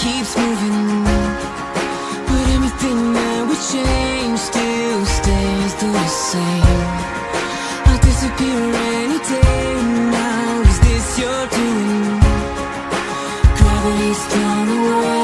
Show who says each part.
Speaker 1: keeps moving. But everything that we change still stays the same. I'll disappear any day now. Is this your doing? Gravity's thrown away